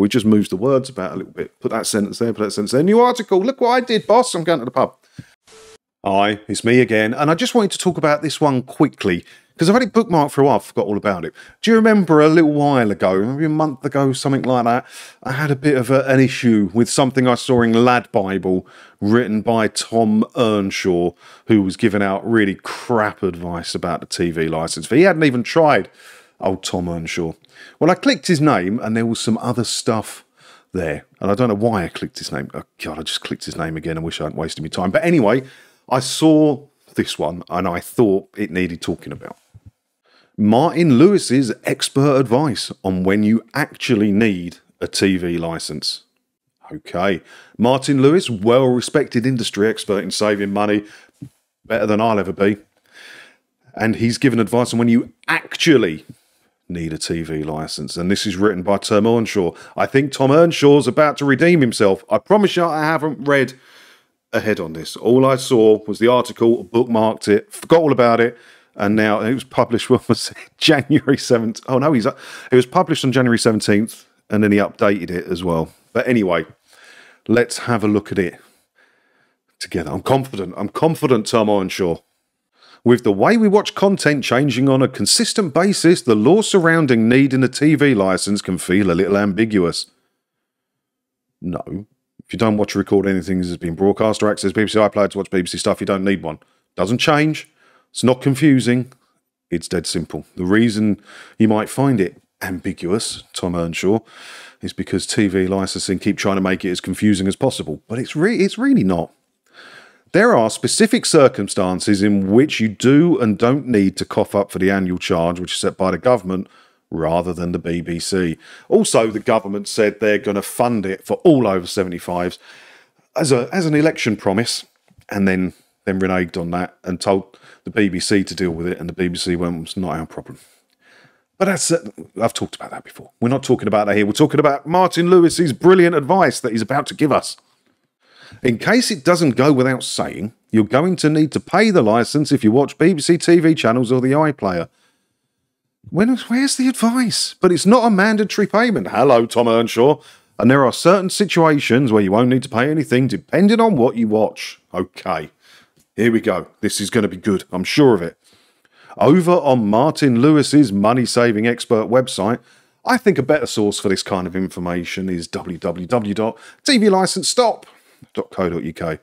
We just moves the words about a little bit. Put that sentence there, put that sentence there. New article. Look what I did, boss. I'm going to the pub. Hi, it's me again. And I just wanted to talk about this one quickly because I've had it bookmarked for a while, I forgot all about it. Do you remember a little while ago, maybe a month ago, something like that, I had a bit of a, an issue with something I saw in Lad Bible written by Tom Earnshaw, who was giving out really crap advice about the TV license. But he hadn't even tried old Tom Earnshaw. Well, I clicked his name and there was some other stuff there. And I don't know why I clicked his name. Oh, God, I just clicked his name again. I wish I hadn't wasted my time. But anyway, I saw this one and I thought it needed talking about. Martin Lewis's expert advice on when you actually need a TV license. Okay, Martin Lewis, well respected industry expert in saving money, better than I'll ever be. And he's given advice on when you actually need a TV license. And this is written by Tom Earnshaw. I think Tom Earnshaw's about to redeem himself. I promise you, I haven't read ahead on this. All I saw was the article, bookmarked it, forgot all about it, and now it was published. What was it? January seventh? Oh no, he's it was published on January seventeenth, and then he updated it as well. But anyway, let's have a look at it together. I'm confident. I'm confident, Tom Earnshaw. With the way we watch content changing on a consistent basis, the law surrounding needing a TV license can feel a little ambiguous. No. If you don't watch or record anything that's been broadcast or access BBC iPlayer to watch BBC stuff, you don't need one. Doesn't change. It's not confusing. It's dead simple. The reason you might find it ambiguous, Tom Earnshaw, is because TV licensing keep trying to make it as confusing as possible, but it's re- it's really not. There are specific circumstances in which you do and don't need to cough up for the annual charge, which is set by the government rather than the BBC. Also, the government said they're going to fund it for all over 75s as a as an election promise, and then then reneged on that and told the BBC to deal with it, and the BBC went, "It's not our problem." But that's uh, I've talked about that before. We're not talking about that here. We're talking about Martin Lewis's brilliant advice that he's about to give us. In case it doesn't go without saying, you're going to need to pay the license if you watch BBC TV channels or the iPlayer. When, where's the advice? But it's not a mandatory payment. Hello, Tom Earnshaw. And there are certain situations where you won't need to pay anything depending on what you watch. Okay. Here we go. This is going to be good. I'm sure of it. Over on Martin Lewis's money saving expert website, I think a better source for this kind of information is www.tvlicencestop.co.uk.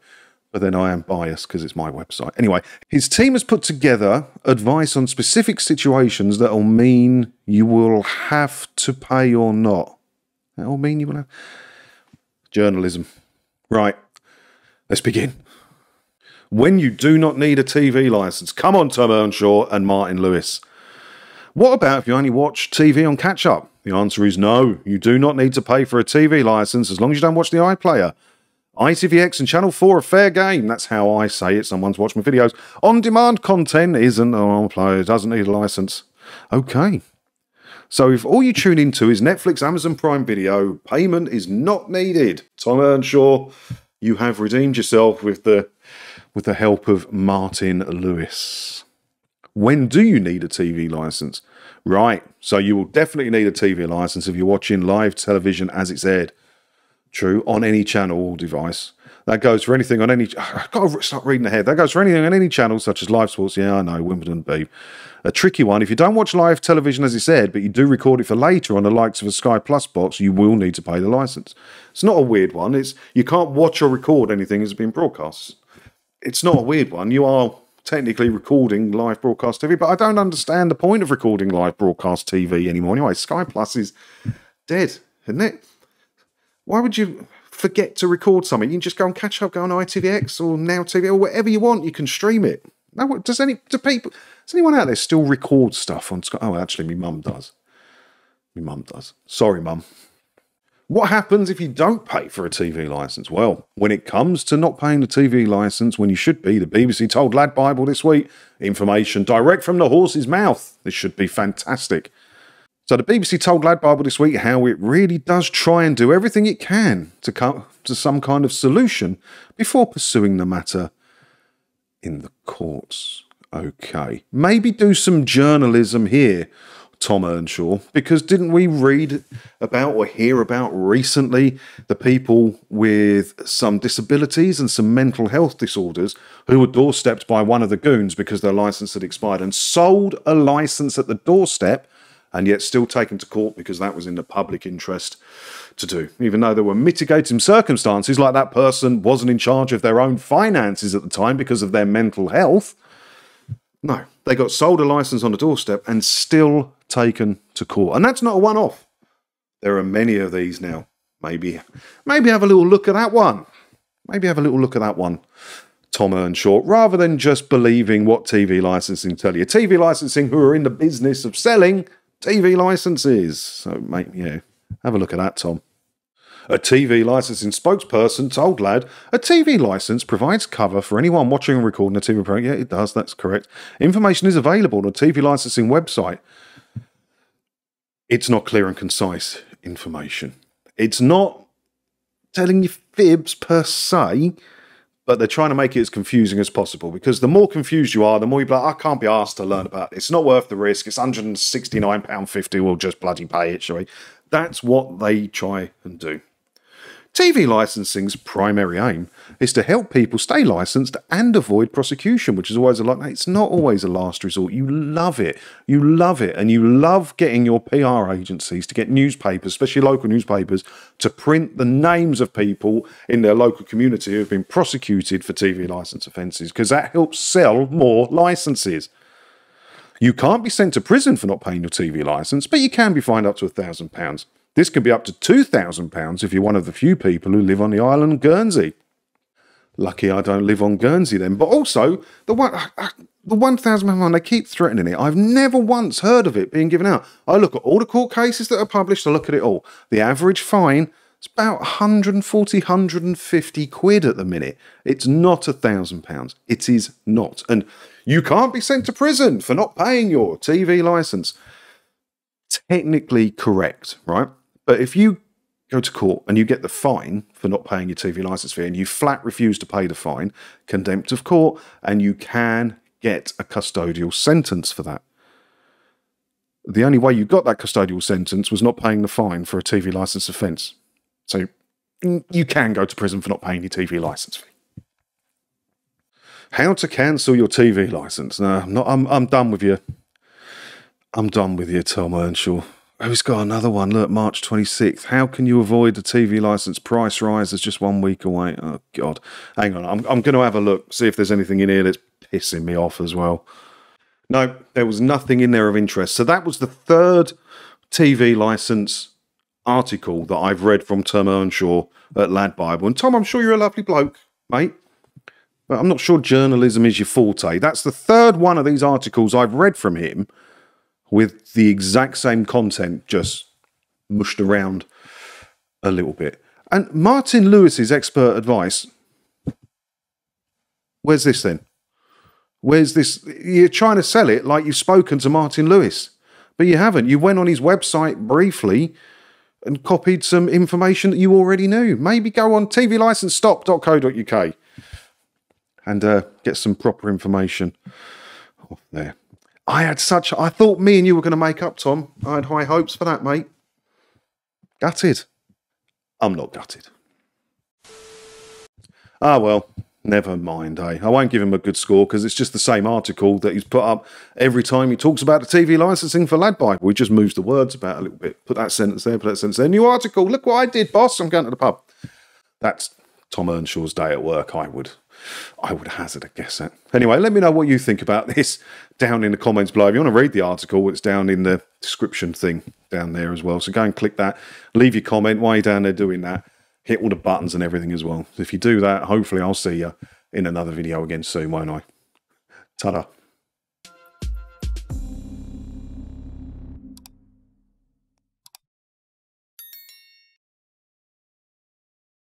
But then I am biased because it's my website. Anyway, his team has put together advice on specific situations that will mean you will have to pay or not. That will mean you will have. Journalism. Right. Let's begin when you do not need a TV license. Come on, Tom Earnshaw and Martin Lewis. What about if you only watch TV on catch up? The answer is no. You do not need to pay for a TV license as long as you don't watch the iPlayer. ITVX and Channel 4 are fair game. That's how I say it. Someone's watched my videos. On demand content isn't oh, on iPlayer, doesn't need a license. Okay. So if all you tune into is Netflix, Amazon Prime Video, payment is not needed. Tom Earnshaw, you have redeemed yourself with the with the help of Martin Lewis. When do you need a TV license? Right, so you will definitely need a TV license if you're watching live television as it's aired. True, on any channel or device. That goes for anything on any. I've got to start reading ahead. That goes for anything on any channel, such as live sports. Yeah, I know, Wimbledon, beef. A tricky one. If you don't watch live television as it's said, but you do record it for later on the likes of a Sky Plus box, you will need to pay the license. It's not a weird one. It's you can't watch or record anything as being broadcast it's not a weird one. You are technically recording live broadcast TV, but I don't understand the point of recording live broadcast TV anymore. Anyway, Sky Plus is dead, isn't it? Why would you forget to record something? You can just go and catch up, go on ITVX or Now TV or whatever you want. You can stream it. Does any do people? Does anyone out there still record stuff on? Oh, actually, my mum does. My mum does. Sorry, mum. What happens if you don't pay for a TV license? Well, when it comes to not paying the TV license when you should be, the BBC told Lad Bible this week information direct from the horse's mouth. This should be fantastic. So the BBC told Lad Bible this week how it really does try and do everything it can to come to some kind of solution before pursuing the matter in the courts. Okay, maybe do some journalism here Tom Earnshaw because didn't we read about or hear about recently the people with some disabilities and some mental health disorders who were doorstepped by one of the goons because their license had expired and sold a license at the doorstep and yet still taken to court because that was in the public interest to do, even though there were mitigating circumstances like that person wasn't in charge of their own finances at the time because of their mental health. No, they got sold a license on the doorstep and still taken to court. And that's not a one off. There are many of these now. Maybe, maybe have a little look at that one. Maybe have a little look at that one. Tom Earnshaw, rather than just believing what TV licensing tell you. TV licensing who are in the business of selling TV licenses. So, mate, yeah, have a look at that, Tom. A TV licensing spokesperson told Lad, a TV license provides cover for anyone watching and recording a TV program. Yeah, it does, that's correct. Information is available on a TV licensing website. It's not clear and concise information. It's not telling you fibs per se, but they're trying to make it as confusing as possible because the more confused you are, the more you're like, I can't be asked to learn about it. It's not worth the risk. It's £169.50. We'll just bloody pay it, shall we? That's what they try and do. TV licensing's primary aim is to help people stay licensed and avoid prosecution, which is always a lot. It's not always a last resort. You love it. You love it. And you love getting your PR agencies to get newspapers, especially local newspapers, to print the names of people in their local community who have been prosecuted for TV license offences because that helps sell more licenses. You can't be sent to prison for not paying your TV licence, but you can be fined up to £1,000. This can be up to £2,000 if you're one of the few people who live on the island of Guernsey. Lucky I don't live on Guernsey then. But also, the one, uh, uh, the £1,000 they keep threatening it. I've never once heard of it being given out. I look at all the court cases that are published, I look at it all. The average fine is about 140, 150 quid at the minute. It's not a thousand pounds. It is not. And you can't be sent to prison for not paying your TV license. Technically correct, right? But if you go to court and you get the fine for not paying your TV license fee and you flat refuse to pay the fine, contempt of court, and you can get a custodial sentence for that. The only way you got that custodial sentence was not paying the fine for a TV license offence. So mm, you can go to prison for not paying your TV license fee. How to cancel your TV license? No, I'm, not, I'm, I'm done with you. I'm done with you, Tom Earnshaw. Oh, he's got another one. Look, March 26th. How can you avoid the TV license price rise? Is just one week away. Oh, God. Hang on. I'm, I'm going to have a look, see if there's anything in here that's pissing me off as well. No, there was nothing in there of interest. So that was the third TV license article that I've read from Tom Earnshaw at Lad Bible. And Tom, I'm sure you're a lovely bloke, mate. But I'm not sure journalism is your forte. That's the third one of these articles I've read from him with the exact same content, just mushed around a little bit. And Martin Lewis's expert advice. Where's this then? Where's this? You're trying to sell it like you've spoken to Martin Lewis, but you haven't. You went on his website briefly and copied some information that you already knew. Maybe go on tvlicencestop.co.uk and uh, get some proper information off there. I had such. I thought me and you were going to make up, Tom. I had high hopes for that, mate. Gutted. I'm not gutted. Ah, well, never mind, eh? I won't give him a good score because it's just the same article that he's put up every time he talks about the TV licensing for Lad Bible. He just moves the words about a little bit. Put that sentence there, put that sentence there. New article. Look what I did, boss. I'm going to the pub. That's Tom Earnshaw's day at work, I would I would hazard a guess at. Anyway, let me know what you think about this down in the comments below. If you want to read the article, it's down in the description thing down there as well. So go and click that, leave your comment while you're down there doing that. Hit all the buttons and everything as well. If you do that, hopefully I'll see you in another video again soon, won't I? Ta-da.